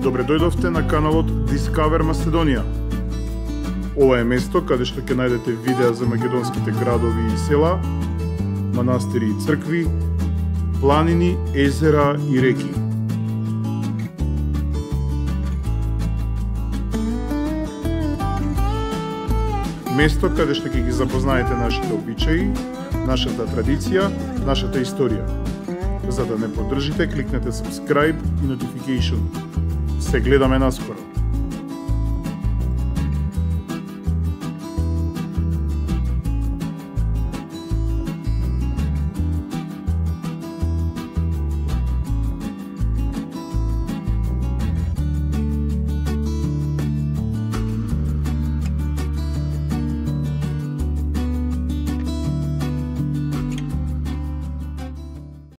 Добре дојдовте на каналот Discover Macedonија. Ова е место каде што ќе најдете видеа за македонските градови и села, манастири и цркви, планини, езера и реки. Место каде што ќе ги запознаете нашите обичаи, нашата традиција, нашата историја. За да не поддржите, кликнете subscribe и notification. Се гледаме наскоро.